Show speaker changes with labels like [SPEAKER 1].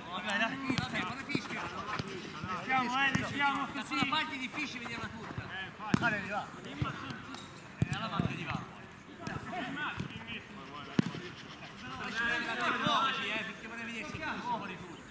[SPEAKER 1] Vabbè, dai. Cosa fischia?
[SPEAKER 2] Stiamo, eh, rischiamo così.
[SPEAKER 1] Da una parte è difficile vederla tutta. Eh,
[SPEAKER 2] infatti. Vale, di là.
[SPEAKER 1] Eh, alla parte di là. Ma
[SPEAKER 2] guarda, qua.
[SPEAKER 1] Ma ci vediamo te fuori, eh, perché potete vederci fuori tutto.